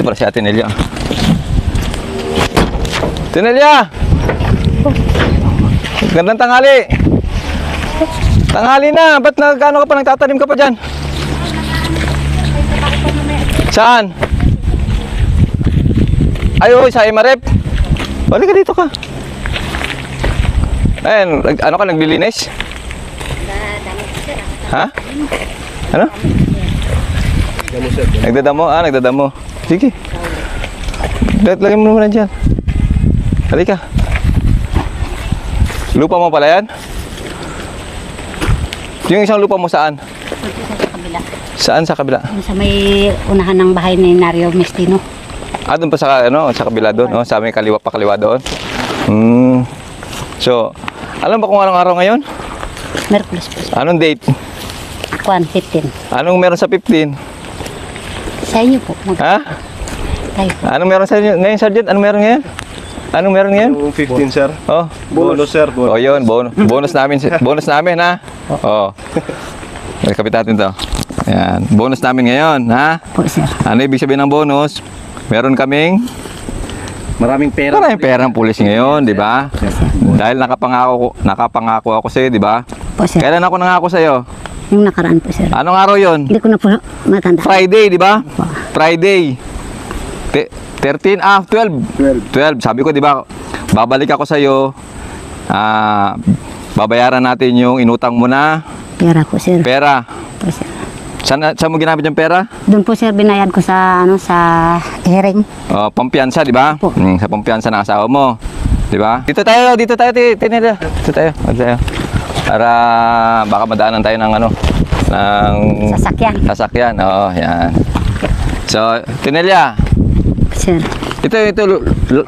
Ito pala si Ate Nelia. Ate Nelia! Gandang tanghali! Tanghali na! Ba't nagano ka pa? Nagtatanim ka pa dyan? Saan? Ay, oh, sa Emarep. Balik ka dito ka. Nag- ano ka, naglilinis? Ha? Ano? Nagdadamo? Ah, nagdadamo. Sige. Lag- Lagyan mo muna dyan. Halika. Lupa mo pala yan? Yung isang lupa mo saan? Sa kabila. Saan sa kabila? Sa may unahan ng bahay ni Nario Mestino. Ah, doon pa sa, ano, sa kabila doon, oh, sa may kaliwa pa kaliwa doon. Hmm. So, alam ba kung anong araw ngayon? Merkulis po. Anong date? Kwan, 15. Anong meron sa 15? Sa inyo po. Mag Ha? Po. Anong meron sa inyo? Ngayon, Sergeant? Anong meron ngayon? Anong meron ngayon? Yung 15 sir. Oh. Bonus sir. Oh, Bonus. yun. Bonus, bonus namin. Bonus namin, ha? Oh. Kapit natin to. Ayan. Bonus namin ngayon, ha? Po, sir. Ano ibig sabihin ng bonus? Meron kaming Maraming pera. maraming perang pulis ngayon, di ba? Dahil nakapangako, nakapangako ako sa'yo, di ba? Po, sir. Kailan ako nangako sa'yo? Yung nakaraan po, sir. Anong araw yon? Hindi ko na po matanda. Friday, di ba? Friday. Te- 13, ah, 12. 12. Sabi ko, di ba, babalik ako sa'yo. Ah, babayaran natin yung inutang mo na Pera po, sir. pera. Po, sir. Saan, saan mo ginamit yung pera? Doon po, sir, binayad ko sa, ano, sa hearing. Oh, pampiyansa, di ba? Opo. Mm, sa pampiyansa ng asawa mo. Di ba? Dito tayo, dito tayo, tinila. Dito tayo, dito tayo. Para baka madaanan tayo ng ano, ng Sasakyan. sasakyan. Oo, yan. So, Tinelya, Sir. ito, ito,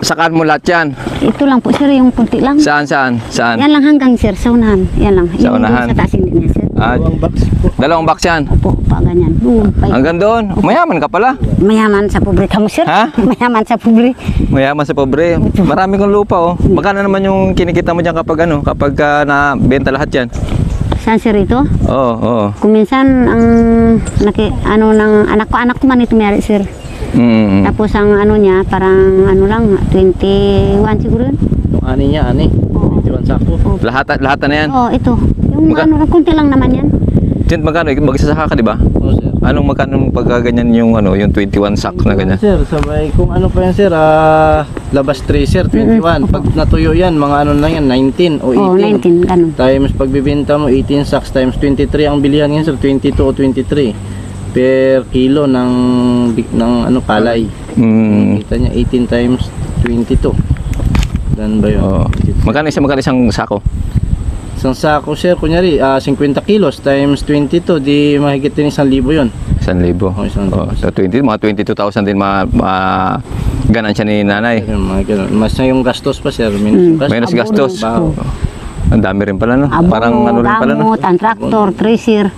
sakaan mo lahat yan. Ito lang po, sir, yung punti lang. Saan, saan, saan? Yan lang hanggang, sir, sa unahan. Yan lang. Sa unahan. Sa taas hindi niya, sir. Ah, Dalawang box po. dalawang box yan. Opo, pa ganyan. Doon, pa. Hanggang doon. Mayaman ka pala. Mayaman sa pobre ka mo, sir. Ha? Mayaman sa pobre. Mayaman sa pobre. Marami kong lupa, oh. Magkano naman yung kinikita mo dyan kapag ano, kapag ah, nabenta lahat yan? Saan, sir, ito? Oo, oo. Kung minsan, ang naki, ano ng anak ko, anak ko man ito mayari, sir. Mm. Tapos ang ano niya, parang ano lang, 21 siguro yun. Yung ani niya, ani. Oo. 21 sako. Lahat, lahat na yan. Oo, ito. Yung Magka- ano, kunti lang naman yan. Tint, magkano? Magsasaka ka, di ba? Oo sir. Anong magkano pagka ganyan yung ano, yung 21 sack na ganyan? Sir, sabay kung ano pa yan sir, ah, labas 3 sir, 21. Pag natuyo yan, mga ano lang yan, 19 o 18. Oo, 19, ganun. Times pagbibenta mo, 18 sacks times 23 ang bilihan ngayon sir, 22 o 23 per kilo ng big- ng ano palay. Mm. Kita niya 18 times 22. Dan ba yun? Oh. Magkano isang magkano isang sako? Isang sako sir, kunyari ah, 50 kilos times 22, di mahigit din isang libo yun. Isang libo. Oh, isang libo. Oh, so 20, mga 22,000 din ma, ma ganansya ni nanay. Mas na yung gastos pa sir, minus yung gastos. Minus gastos. Ang dami rin pala, no? Abo, Parang ano rin pala, no? gamot, ang traktor, tracer.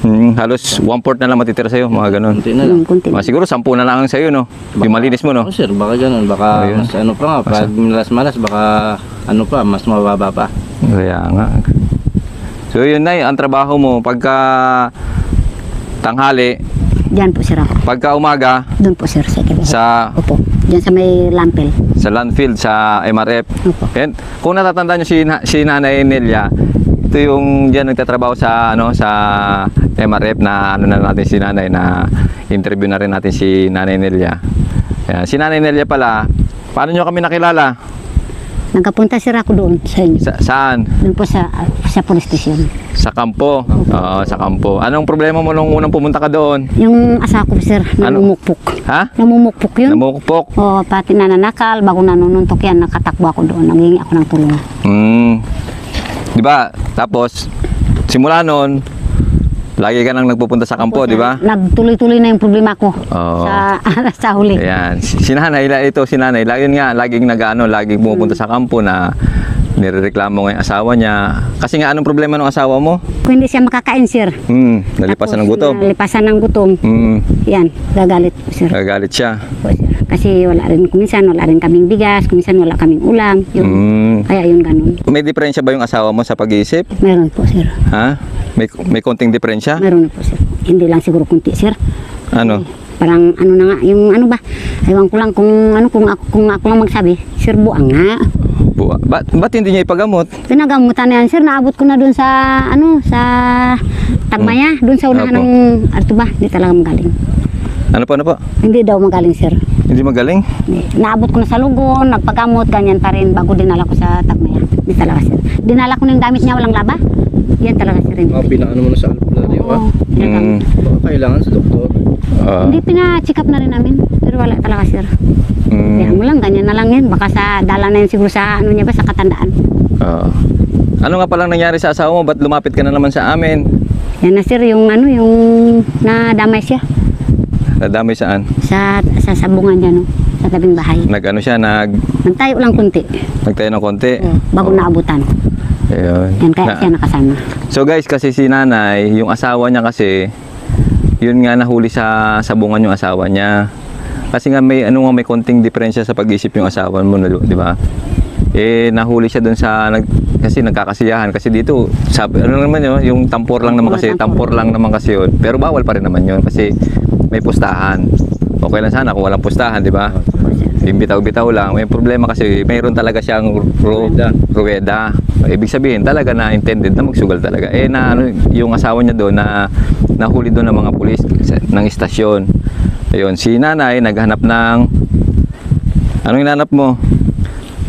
Hmm, halos one fourth na lang matitira sa'yo, mga ganun. Kunti na lang. Yung kunti. Mga siguro, sampu na lang ang sa'yo, no? Yung malinis mo, no? Oh, sir, baka ganun. Baka Ayun. mas ano pa nga, pag malas-malas, baka ano pa, mas mababa pa. Kaya nga. So, yun na ang trabaho mo. Pagka tanghali, Diyan po, sir ako. pagka umaga, Doon po, sir, sa kibig. sa Opo. Diyan sa may lampel. sa landfill, sa MRF. Opo. And kung natatandaan nyo si, na- si Nanay Nelia, ito yung diyan nagtatrabaho sa ano sa MRF na ano na natin si Nanay na interview na rin natin si Nanay Nelia. Ayan, si Nanay Nelia pala, paano nyo kami nakilala? Nagkapunta, sir, ako doon sa inyo. Sa, saan? Doon po sa, sa police station. Sa kampo. Oo, sa kampo. Anong problema mo nung unang pumunta ka doon? Yung asa ko, sir, Ano? namumukpok. Ha? Namumukpok yun. Namukpok. O, pati nananakal, bago nanununtok yan, nakatakbo ako doon. Nangingi ako ng tulong. Hmm. 'Di ba? Tapos simula noon, lagi ka nang nagpupunta sa kampo, 'di ba? Nagtuloy-tuloy na yung problema ko Oo. sa, sa huli. Ayan, si si nanay, la- ito si nanay, lagi nga, laging nag-ano, laging pumupunta sa kampo na nirereklamo nga yung asawa niya. Kasi nga, anong problema ng asawa mo? Kung hindi siya makakain, sir. Hmm, nalipasan ng Tapos, gutom. Nalipasan ng gutom. Hmm, Yan, gagalit po, sir. nagagalit siya. Po, sir. Kasi wala rin, kuminsan wala rin kaming bigas, kuminsan wala kaming ulam. Yun. Hmm. Kaya yun ganun. May diferensya ba yung asawa mo sa pag-iisip? Meron po, sir. Ha? May, may konting diferensya? Meron po, sir. Hindi lang siguro kunti, sir. Ano? Parang ano na nga, yung ano ba, Ewan ko lang kung ano kung ako, kung ako lang magsabi, sir buang nga. Buwa. Ba't, ba't hindi niya ipagamot? Pinagamutan na yan sir, naabot ko na dun sa ano sa Tagmaya, dun sa unahan Opo. ng ano ba, hindi talaga magaling. Ano po, ano po? Hindi daw magaling sir. Hindi magaling? Naabot ko na sa Lugon, nagpagamot, ganyan pa rin bago dinala ko sa Tagmaya. Hindi talaga sir. Dinala ko na yung gamit niya, walang laba. Yan talaga sir. Hindi. Mga pinaano mo na sa albularyo ka. Oo, Mm, Baka kailangan sa doktor. ah, Hindi pina-check up na rin namin. Pero wala talaga sir. mm, Kaya mo lang, ganyan na lang yan. Baka sa dala na yan siguro sa ano niya ba, sa katandaan. ah. Ano nga palang nangyari sa asawa mo? Ba't lumapit ka na naman sa amin? Yan na sir, yung ano, yung nadamay siya Nadamay saan? sa, sa sabungan niya, no? Sa tabing bahay. Nag-ano siya, nag, Nagtayo lang kunti. nagtayo ng konti. Oh, bago naabutan. Ayun. Yan, kaya Na- siya nakasama. So guys, kasi si nanay, yung asawa niya kasi, yun nga nahuli sa sabungan yung asawa niya. Kasi nga may ano nga may konting diferensya sa pag-isip yung asawa mo, di ba? Eh nahuli siya doon sa nag, kasi nagkakasiyahan kasi dito sabi ano naman yun, yung tampor lang naman kasi, tampor. lang naman kasi yun. Pero bawal pa rin naman yun kasi may pustahan. Okay lang sana kung walang pustahan, di ba? Yung bitaw-bitaw lang. May problema kasi mayroon talaga siyang ru- Ruweda. ruweda. Ibig sabihin talaga na intended na magsugal talaga. Eh na ano, yung asawa niya doon na nahuli doon ng mga pulis sa- ng istasyon. Ayun, si nanay naghanap ng Anong hinanap mo?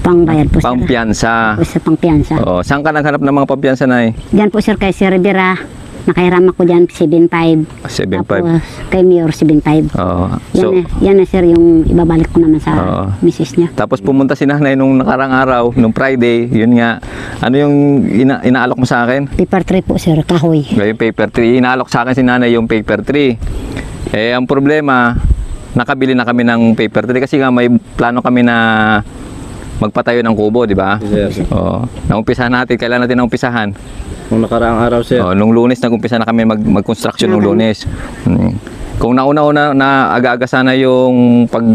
Pangbayad po sir. Pampiyansa. Po, sa pangpiyansa. Oo, saan ka naghanap ng mga pampiyansa nay? Diyan po sir kay Sir Rivera. Nakahiram ako dyan 7.5. 7.5. Tapos kay Mayor 7.5. Oo. Yan, So, na, yan na sir yung ibabalik ko naman sa Oo. misis niya. tapos pumunta si nanay nung nakarang araw, nung Friday, yun nga. Ano yung ina- inaalok mo sa akin? Paper tray po sir, kahoy. Yung paper 3. Inaalok sa akin si nanay yung paper 3. Eh, ang problema, nakabili na kami ng paper 3 kasi nga may plano kami na magpatayo ng kubo, di ba? Sir. Oo. Naumpisahan natin. Kailan natin naumpisahan? Nung nakaraang araw sir. Oo, nung lunes, nagumpisa na kami mag, mag-construction nung lunes. Hmm. Kung nauna-una na aga-aga sana yung pag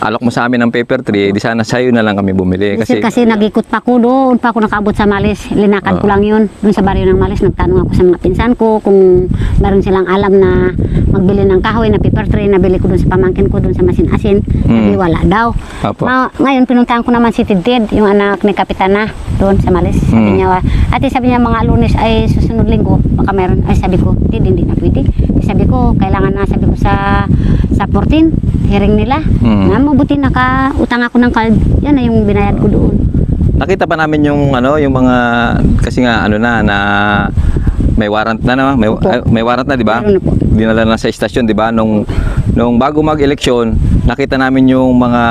alok mo sa amin ng paper 3, di sana sa'yo na lang kami bumili. Kasi, Kasi, kasi nag-ikot pa ko doon, pa ako nakaabot sa Malis. Linakad ko lang yun. Doon sa baryo ng Malis, nagtanong ako sa mga pinsan ko kung meron silang alam na magbili ng kahoy na paper tray. Nabili ko doon sa pamangkin ko doon sa Masin Asin. Sabi, Mm. wala daw. Apo. Ma- ngayon, pinuntahan ko naman si Tidid, yung anak ni Kapitana doon sa Malis. Sabi Mm. niya, ate sabi niya mga lunes ay susunod linggo, baka meron. Ay sabi ko, Tid, hindi na pwede. Sabi ko, kailangan na, sabi ko sa sa 14, hearing nila. Mm. Na mabuti nakautang ako ng card. Yan na yung binayad ko doon. nakita pa namin yung ano, yung mga kasi nga ano na na may warrant na no, may, Opo. ay, may warrant na, di ba? Meron na po. Dinala na sa istasyon, di ba? Nung nung bago mag-eleksyon, nakita namin yung mga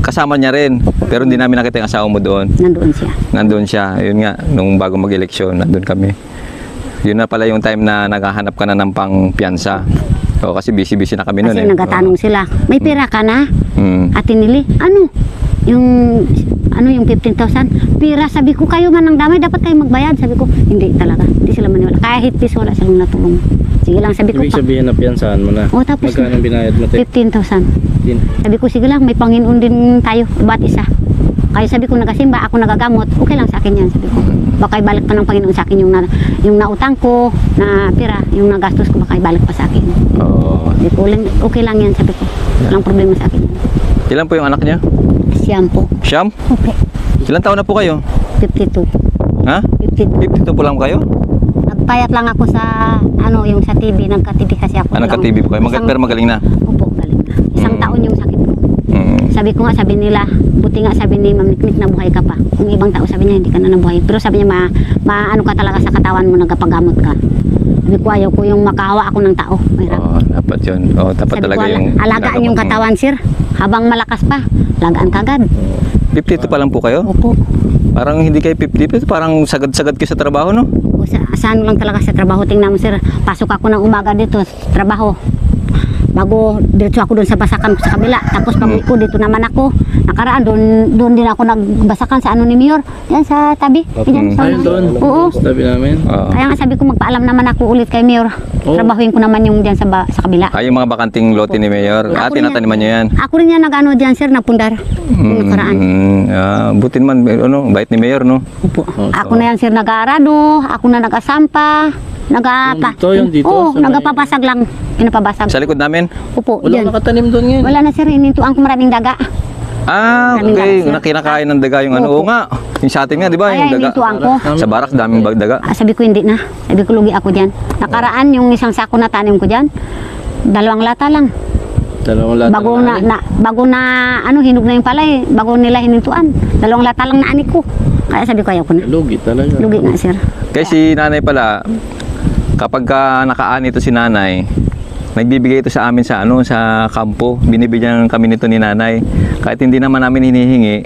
kasama niya rin. Pero hindi namin nakita yung asawa mo doon. Nandoon siya. Nandun siya. Yun nga, nung bago mag-eleksyon, nandun kami. Yun na pala yung time na naghahanap ka na ng pang piyansa. O, kasi busy-busy na kami noon Kasi eh. nagatanong sila, may pera ka na? Mm. Ate Nili, ano? Yung ano yung 15,000? Pira, sabi ko kayo man ang damay, dapat kayo magbayad. Sabi ko, hindi talaga. Hindi sila maniwala. Kahit piso wala silang natulong. Sige lang, sabi ko Ibig pa. sabihin na piyansahan mo na. Oh, tapos Magkano binayad mo tayo? 15,000. Din. Sabi ko, sige lang, may Panginoon din tayo, ba't isa. Kaya sabi ko, nagasimba, ako nagagamot, okay lang sa akin yan, sabi ko. Baka ibalik pa ng Panginoon sa akin yung, na, yung nautang ko, na pira, yung nagastos ko, baka ibalik pa sa akin. Oo. Sabi ko, "Lang- okay lang yan, sabi ko. Walang problema sa akin. Ilan po yung anak niya? Siyam po. Siyam? Okay. Ilan taon na po kayo? 52. Ha? 52. 52 po lang kayo? Nagpayat lang ako sa, ano, yung sa TV, nagka-TV kasi ako. Ah, nagka-TV po kayo. Mag- Isang- pero magaling na. Opo, galing na. Isang Mm. taon yung sakit ko. Mm. Sabi ko nga, sabi nila, buti nga sabi ni Ma'am Niknik, nabuhay ka pa. Kung ibang tao sabi niya, hindi ka na nabuhay. Pero sabi niya, ma, maano ka talaga sa katawan mo, nagkapagamot ka. Sabi ko, ayaw ko yung makahawa ako ng tao. Mahirap. Oo, dapat yun. Oo, dapat sabi talaga ko, yung... ala- alagaan yung katawan, sir. Habang malakas pa, lagaan kagad. 52 pa lang po kayo? Opo. Parang hindi kayo 50, pero parang sagad-sagad kayo sa trabaho, no? O, sa, sa ano lang talaga sa trabaho. Tingnan mo, sir. Pasok ako ng umaga dito trabaho. Bago, diretso ako doon sa basakan sa kabila. Tapos pag Mm. ko, dito naman ako. Nakaraan, doon, doon din ako nagbasakan sa ano ni Mayor. Yan sa tabi. Yan, sa Ayun doon. Oo. Sa tabi namin. Oo. Kaya nga sabi ko, magpaalam naman ako ulit kay Mayor. Oo. Trabahuin ko naman yung dyan sa, ba, sa kabila. Ah, yung mga bakanting lote ni Mayor. Ah, tinataniman niyo yan. Ako rin yan nag-ano dyan, sir, nagpundar. Yung nakaraan. Mm, ah, butin man, ano, bait ni Mayor, no? Opo. Ako na yan, sir, nag-aarado. Ako na nag-asampa. Nagapa. Yung dito, yung dito, Oo, sa may- nagapapasag lang. Pinapabasag. Sa likod namin? Opo, Wala dyan. nakatanim doon ngayon. Wala na sir, inintuan ko maraming daga. Ah, Daming okay. daga, sir. Na kinakain ng daga yung ano. Oo nga. Yung sa atin nga, di ba? Kaya Yung daga. inintuan ko. Sa barak, daming bag daga. Ah, sabi ko hindi na. Sabi ko lugi ako dyan. Nakaraan yung isang sako na tanim ko dyan. Dalawang lata lang. Dalawang lahat. Bago na, na bago na ano hinog na yung palay, bago nila hinintuan. Dalawang lata lang na ani ko. Kaya sabi ko ayaw ko na. Lugi talaga. Lugi nga sir. Kaya si nanay pala, kapag ka nakaani ito si nanay, nagbibigay ito sa amin sa ano sa kampo. Binibigyan kami nito ni nanay. Kahit hindi naman namin hinihingi,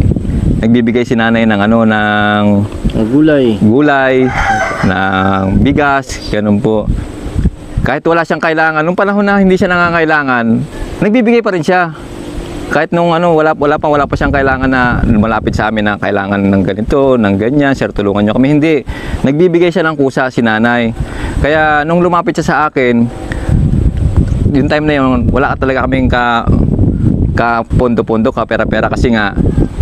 nagbibigay si nanay ng ano ng gulay. gulay, ng bigas, ganun po. Kahit wala siyang kailangan, nung panahon na hindi siya nangangailangan, nagbibigay pa rin siya. Kahit nung ano, wala, wala pa wala pa siyang kailangan na malapit sa amin na kailangan ng ganito, ng ganyan, sir, tulungan niyo kami. Hindi. Nagbibigay siya ng kusa si nanay. Kaya nung lumapit siya sa akin, yung time na yun, wala ka talaga kaming ka ka pondo-pondo ka pera-pera kasi nga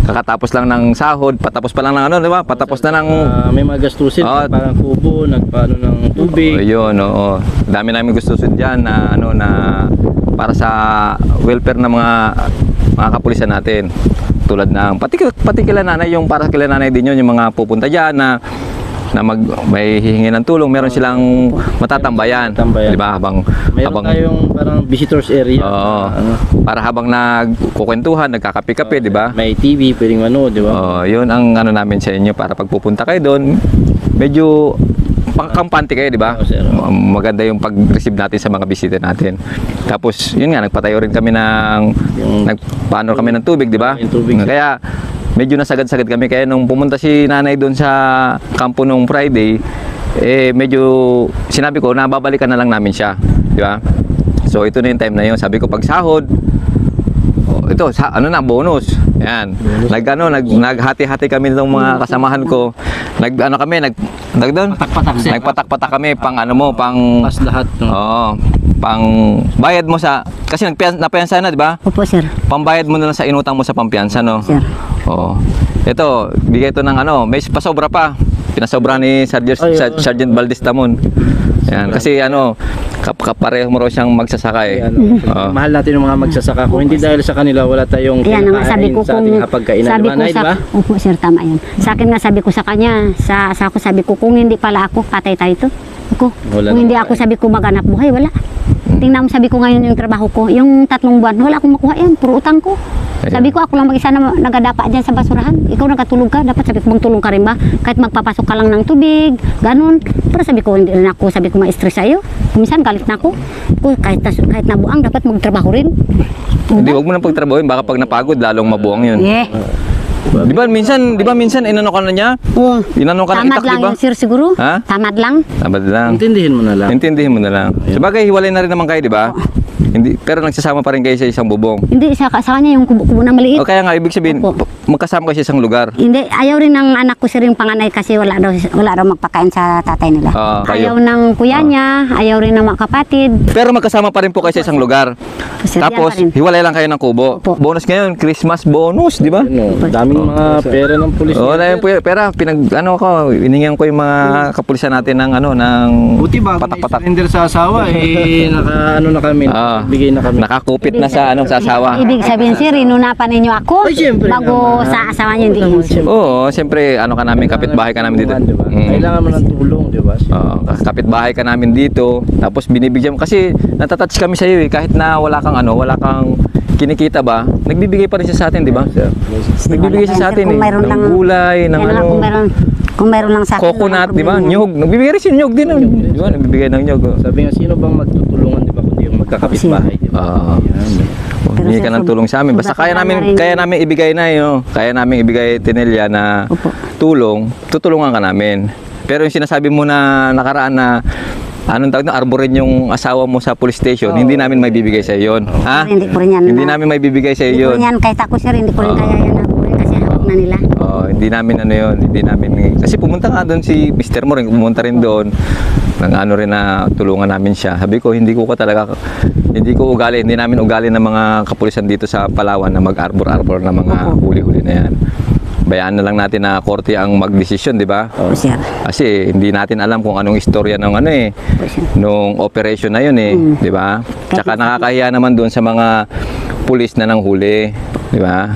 kakatapos lang ng sahod, patapos pa lang ng ano, di ba? Patapos na ng Ah, may mga gastusin. Oo. Parang kubo, nagpaano ng Oh, tubig. yun, oo. Dami namin gusto dyan na ano na para sa welfare ng mga mga kapulisan natin. Tulad ng pati pati kila nanay yung para kila nanay din yun yung mga pupunta diyan na na mag may hihingi ng tulong, meron silang matatambayan, Tambayan. 'di ba? Habang Meron habang tayong parang visitors area. Oo. Ano, para habang nagkukwentuhan, nagkakape-kape, 'di ba? may TV, pwedeng ano, di ba? Oh, yun ang ano namin sa inyo para pag pupunta kayo doon, medyo pangkampante kayo, di ba? Oo, sir. Maganda yung pag-receive natin sa mga bisita natin. Tapos, yun nga, nagpatayo rin kami ng, Yung- nagpaano kami ng tubig, di ba? Yung tubig. Kaya, medyo nasagad-sagad kami. Kaya nung pumunta si nanay doon sa kampo nung Friday, eh, medyo, sinabi ko, nababalikan na lang namin siya, di ba? So, ito na yung time na yun. Sabi ko, pag sahod, Oh, ito sa ano na bonus. Yan. Nag ano nag naghati-hati kami ng mga kasamahan ko. Nag ano kami nag nag doon. Nagpatak-patak kami pang ano mo pang Pas lahat. No? Oo. pang bayad mo sa kasi nagpiyan napiyansa na, di ba? Opo sir. Pambayad mo na lang sa inutang mo sa pampiyansa, no? Sir. Oo. Ito, bigay ito ng ano, may pasobra pa. Pinasobra ni Sergeant, Ay, oo. Sergeant Valdez Tamon. Yan, kasi ano, kap kapareho mo raw siyang magsasaka eh. Ayan, Oo. Mahal natin yung mga magsasaka. Kung hindi dahil sa kanila, wala tayong Kaya nga sabi ko sa kung ating hapagkainan. sabi Di ba, ko sa ba? Opo sir tama yan. Sa akin nga sabi ko sa kanya, sa sa ako sabi ko kung hindi pala ako patay tayo to. Ako, Wala kung hindi tayo. ako sabi ko maghanap buhay, wala. Tingnan mo sabi ko ngayon yung trabaho ko, yung tatlong buwan, wala akong makuha yan, puro utang ko. Sabi ko ako lang mag-isa na nagadapa dyan sa basurahan. Ikaw nagatulog ka, dapat sabi ko magtulong ka rin ba? Kahit magpapasok ka lang ng tubig, ganun. Pero sabi ko hindi rin ako, sabi ko ma-stress sa'yo. Kumisan galit na ako. Ko, kahit, na, kahit nabuang, dapat magtrabaho rin. Hindi, wag mo nang pagtrabahoin. Baka pag napagod, lalong mabuang yun. Yeah. Di ba minsan, di ba minsan inano ka na niya? Oo. Inano ka na Tamad itak, lang di ba? yun, sir, siguro. Ha? Tamad lang. Tamad lang. Intindihin mo na lang. Intindihin mo na lang. Sabagay, hiwalay na rin naman kayo, di ba? Hindi, pero nagsasama pa rin kayo sa isang bubong. Hindi, sa, sa kanya yung kubo-kubo na maliit. O kaya nga, ibig sabihin, Opo. magkasama kayo sa isang lugar. Hindi, ayaw rin ng anak ko sir yung panganay kasi wala daw, wala daw magpakain sa tatay nila. Ah, kayo. ayaw ng kuya niya, ayaw rin ng mga kapatid. Pero magkasama pa rin po kayo sa isang lugar. Sir, yan Tapos, pa rin. hiwalay lang kayo ng kubo. Opo. Bonus ngayon, Christmas bonus, di ba? Ano, daming mga pera ng pulis. Oo, na sir. yun po yun. Pero pinag, ano ko, iningan ko yung mga kapulisan natin ng, ano, ng Buti bago patak-patak. surrender sa asawa, eh, naka, ano na kami, Ah. bigay na kami. Nakakupit na sa, ano, sa asawa. Ibig sabihin sir, inuna pa ninyo ako Ay, syempre bago naman. sa asawa niyo hindi Naman, sir. syempre. Oo, siyempre, ano ka namin, kapitbahay ka namin dito. Di ba? Mm. Kailangan mo ng tulong, di ba? Oo, kapitbahay ka namin dito. Tapos binibigyan mo kasi natatouch kami sa iyo eh kahit na wala kang ano, wala kang kinikita ba, nagbibigay pa rin siya sa atin, di ba? Nagbibigay siya sa atin Kung eh. Ng lang- gulay, ng ano, kung meron, kung meron lang sa akin, coconut, di ba? Nyog. Nagbibigay rin siya nyog din. oh. Di ba? Nagbibigay ng nyog. oh. Sabi nga, sino bang magtutulungan, di ba, kundi yung magkakapitbahay, di ba? Pero Hindi sir, ka ng tulong sa amin. Basta kaya namin na rin. kaya namin ibigay na 'yo. Kaya namin ibigay Tinelya na tulong, tutulungan ka namin. Pero yung sinasabi mo na nakaraan na anong tawag na arborin yung asawa mo sa police station, hindi namin may bibigay sa iyo 'yon. Ha? Hindi ko rin yan. Hindi na- namin may bibigay sa Hindi iyo 'yon. rin yan, kahit ako sir, hindi ko rin kaya yan ako rin kasi hawak na nila. Oh, hindi namin ano 'yon, hindi namin kasi pumunta nga doon si Mr. mo rin, pumunta rin doon. Nang ano rin na tulungan namin siya. Sabi ko, hindi ko ko talaga hindi ko ugali, hindi namin ugali ng mga kapulisan dito sa Palawan na mag-arbor-arbor ng mga huli-huli na yan. Bayaan na lang natin na korte ang magdesisyon, di ba? Sir. Kasi hindi natin alam kung anong istorya ng ano eh, nung operation na yun eh, di ba? Tsaka nakakahiya naman doon sa mga pulis na nanghuli, di ba?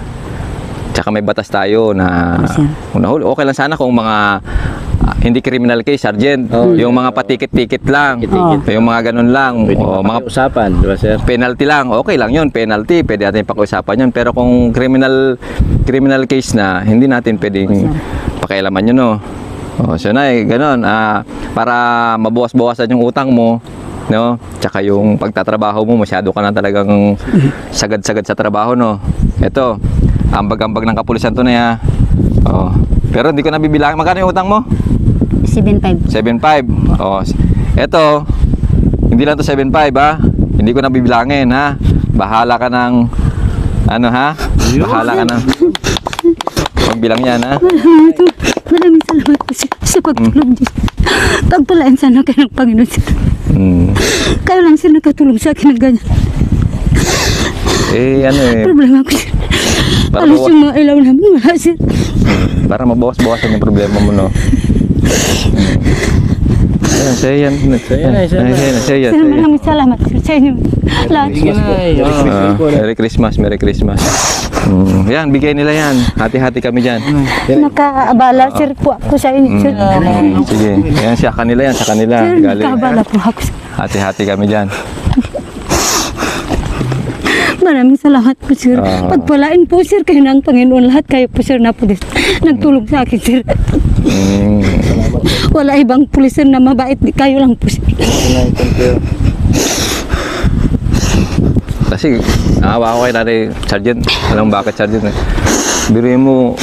Tsaka may batas tayo na sir. kung nahuli, okay lang sana kung mga hindi criminal case, sergeant. Oh, yung mga patikit-tikit lang. Tikit-tikit. Yung mga ganun lang. Pwede O, mga usapan, di ba sir? penalty lang, okay lang yun, penalty, pwede natin pag-usapan yun. Pero kung criminal criminal case na, hindi natin pwedeng pakialaman yun, no? O, so na eh, ganun, ah, para mabawas-bawasan yung utang mo, no? Tsaka yung pagtatrabaho mo, masyado ka na talagang sagad-sagad sa trabaho, no? Ito, ambag-ambag ng kapulisan to na ya. Oh. Pero hindi ko nabibilang. Magkano yung utang mo? 7.5. 7.5. Oh, eto, hindi lang to 7.5 ha. Hindi ko na bibilangin ha. Bahala ka ng ano ha? Bahala ka ng Magbilang yan ha. Maraming salamat po sir sa pagtulong niyo. Pagpalaan sana kayo ng Panginoon sir. Hmm. Kayo lang sir nakatulong sa akin ng ganyan. Eh ano eh, Problema ko sir. para, Alos yung mga ilaw namin wala sir. para mabawas-bawasan yung problema mo no. Hmm. Ayan, sa'yo yan. Sa'yo na, sa'yo na. Ayan, sa'yo yan, Sir, sa'yo yan. maraming salamat sir sa inyo. Lahat. Eh. Ah, Merry Christmas, Merry Christmas. Hmm. Yan, bigay nila yan. Hati-hati kami dyan. Nakaabala sir po ako sa inyo sir. Hmm, Sige, yan siya kanila yan, sa kanila. Sir, Galing. nakaabala po ako. Hati-hati kami dyan. Maraming salamat po sir. Ah. Pagpalain po sir kayo ng Panginoon lahat kayo po sir na pulis. Nagtulong sa akin sir. Hmm. Wala ibang pulis na mabait. Kayo lang po sir. Kasi naawa ako kay nanay Sergeant. Alam mo bakit Sergeant? Eh? Biruin mo,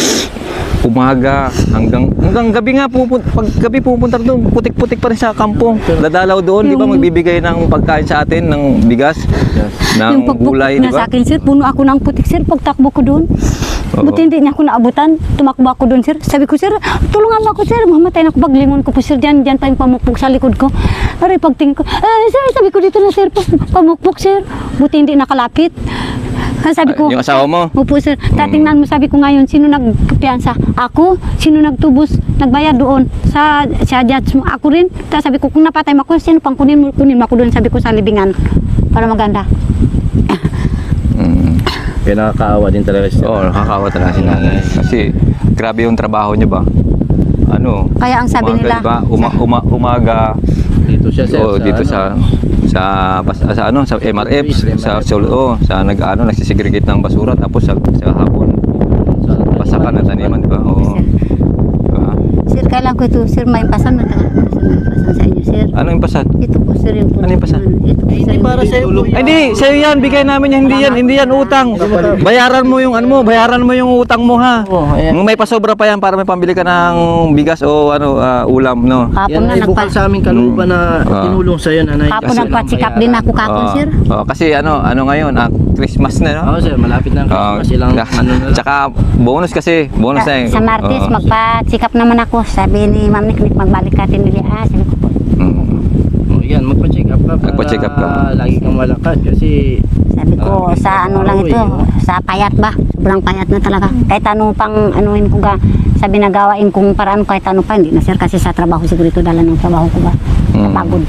umaga hanggang hanggang gabi nga pupunta pag gabi pupunta doon putik-putik pa rin sa kampong dadalaw doon di ba magbibigay ng pagkain sa atin ng bigas ng yung gulay di ba sa akin sir, puno ako ng putik sir pagtakbo ko doon. Oo. Buti hindi niya ako naabutan. Tumakbo ako doon sir. Sabi ko sir, tulungan mo ako sir. Mamatay na ako paglingon ko po sir. Diyan, diyan pa yung pamukpok sa likod ko. Aray pagtingin ko, eh sir, sabi ko dito na sir, pa- pamukpok sir. Buti hindi nakalapit. Ah, Sabi ko, yung asawa mo Opo sir, tatingnan mo sabi ko ngayon, sino nagpiyansa? Ako? Sino nagtubos? Nagbayad doon sa sa judge mo? Ako rin. Tapos sabi ko, kung napatay mo ako, sino pang kunin mo? Kunin mo ako doon, sabi ko sa libingan. Para maganda. Kaya nakakaawa din talaga siya. Oo, nakakawa talaga si nanay. Kasi grabe yung trabaho niya ba? Ano? Kaya ang sabi umaga, nila, di ba? Uma, uma, umaga, Dito siya sir. Oo, dito sa sa bas, sa ano sa MRF sa sa oh, sa nag ano nagsisegregate ng basura tapos sa, sa hapon basakan na taniman di ba? Oo. Sir. Diba? Sir, kailan ko ito, sir, may pasan na sir, sa inyo. Ano yung pasad? Ito po, sir, yung po. Ano yung? Ito po, sir. para sa'yo po. Ay, hindi, sa'yo yan, bigay namin yan, hindi yan, hindi yan utang. Bayaran mo yung ano mo, bayaran mo yung utang mo ha. Oo, ayan. May pasobra pa yan para may pambili ka ng bigas o ano ah, ulam, no? Kapon Yan na ay bukal nagpa... sa aming kalooban na Ah. tinulong sa'yo nanay. Kapon Kasi nagpa-check up lang din bayaran. ako kapon, Oo. sir. Oo, kasi ano, ano ngayon, ah, Christmas na, no? Oo sir, malapit na ang Oo. Christmas. Ilang ano na lang. Tsaka bonus kasi, bonus na eh. Sa Martes, Oo. magpa-check up naman ako. Sabi ni Ma'am Nick, Nick, magbalik ka tinili. Sabi ko po. Mm. Oh, yan, magpa-check up ka para Magpa-check up ka. lagi kang malakas kasi Sabi ko, Ah, sa ano lang ito, sa payat ba? Sobrang payat na talaga. Kahit ano pang anuin ko ga, sabi na gawain kong paraan kahit ano pa, hindi na sir kasi sa trabaho siguro ito dala ng trabaho ko ba? Mm.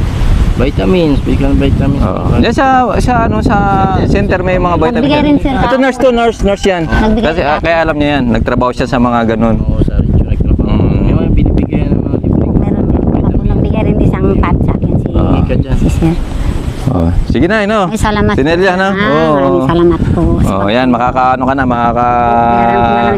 Vitamins, bigyan ng vitamins. Oo. Yan sa sa ano sa center may mga vitamin. Nagbigay rin, sir. Ito nurse to, nurse, nurse yan. Nagbigay Kasi rin. ah, kaya alam niya yan, nagtrabaho siya sa mga ganun. Oo, sa Richo nagtrabaho. Mm. Yung mga binibigyan ng mga libre. Meron din ako nang bigay rin isang pad sa akin si, Ah. Ka dyan. si sir. Oh. Sige na, no. Ay, salamat. Tinelia, no? Ah, Oo. maraming salamat po. Oh, yan makakaano ka na, makaka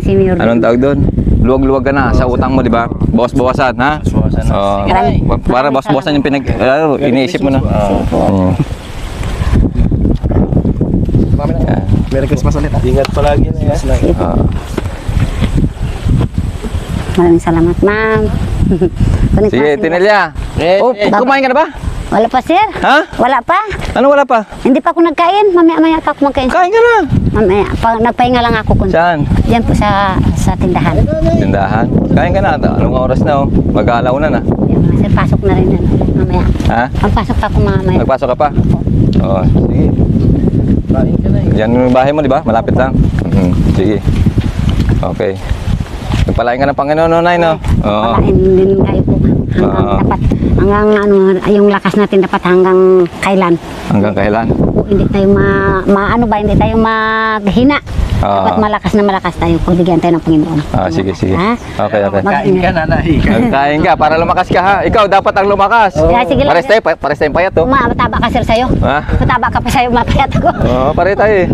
Mayor. Anong tawag doon? Luwag-luwag ka na sa utang mo, di ba? Bawas-bawasan, ha? Bawas-bawasan Pa- para bawas-bawasan yung pinag ano, iniisip mo na. Oo. Yan. Merry Christmas ulit. Ingat palagi na yan. Ah. Maraming salamat, ma'am. Sige, si- Tinelia. Eh, Oh, eh. kumain ka na ba? Wala pa, sir. Ha? Wala pa. Ano wala pa? Hindi pa ako nagkain. Mamaya-maya pa ako magkain. Kain ka na. Mamaya, pa, nagpahinga lang ako. Kun. Saan? Diyan po sa sa tindahan. Tindahan. Kain ka na. Anong oras na oh? Mag-aalaw na na. Yan, sir, pasok na rin yan. Mamaya. Ha? Pagpasok pa ako mamaya. Magpasok ka pa? Oo. Sige. Kain ka na. Yan yung bahay mo, di ba? Malapit lang. Mhm. Sige. Okay. Palain ka ng Panginoon, no, Nay, no? Oo. Palain din kayo. Hanggang Oo. dapat, hanggang ano, yung lakas natin dapat hanggang kailan. Hanggang kailan? Po, hindi tayo ma, ma ano ba, hindi tayo maghina. Oo. Dapat malakas na malakas tayo. Pagbigyan tayo ng Panginoon. Ah, sige, sige. Ha? Okay, okay. Kain ka nanay. Kain ka para lumakas ka ha. Ikaw dapat ang lumakas. Yeah, sige lang, Pares sir. tayo, pa- pares tayong payat oh. Ma, mataba ka sir sa'yo. Ha? Mataba ka pa sa'yo, mapayat ako. Oo, pare tayo eh.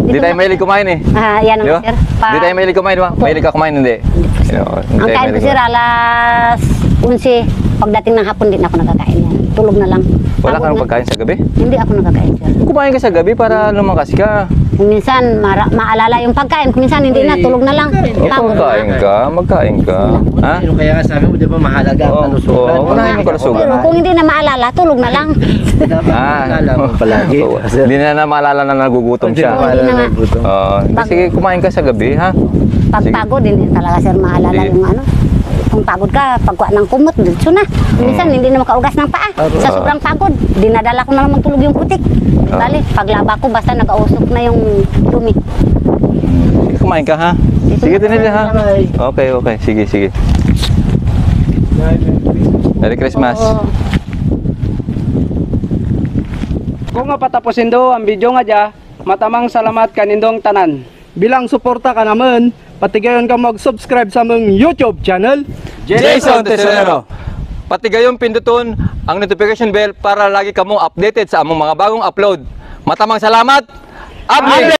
Hindi tayo mahilig kumain eh. Ah, yan ang sir. Pa- Hindi tayo mahilig kumain, di ba? Mahilig ka kumain, hindi. Hindi Ang tayo kain ko mahilig sir, alas 11. Pagdating ng hapon, din ako nagkakain yan. Tulog na lang. Wala kang na. pagkain sa gabi? Hindi ako nagkakain sir. Kumain ka sa gabi para lumakas ka. Kung minsan, mara- maalala yung pagkain. Kung minsan, hindi na. Tulog na lang. O, Pagod magkain na. ka, magkain ka. Ha? Ano kaya nga sabi mo, di ba mahalaga ang Oo, kalusugan? oo, unahin mo kalusugan. Pero kung hindi na maalala, tulog na lang. Dapat Ah, maalala mo palagi. Hindi na na maalala na nagugutom Hindi siya. maalala Hindi na ng gutom. Oo, Pag- sige, kumain ka sa gabi, ha? Pag Sige. pagod, hindi talaga sir maalala Hindi. yung ano. Kung pagod ka, pagkuha ng kumot, dito na. Minsan, Hmm. hindi na makaugas ng paa. Sa sobrang pagod, dinadala ko na lang magtulog yung putik. Ah. Bali, paglaba ko, basta nag-ausok na yung dumi. Sige, kumain ka, ha? Dito Sige, tinili, ha? Okay, okay. Sige, sige. Merry Christmas. Oo. Kung nga patapusin do ang video nga dya, matamang salamat kanindong tanan. Bilang suporta ka naman, patigayon ka mag-subscribe sa mong YouTube channel. Jason Tesorero. Pati gayong pinduton ang notification bell para lagi kamo updated sa among mga bagong upload. Matamang salamat. Update!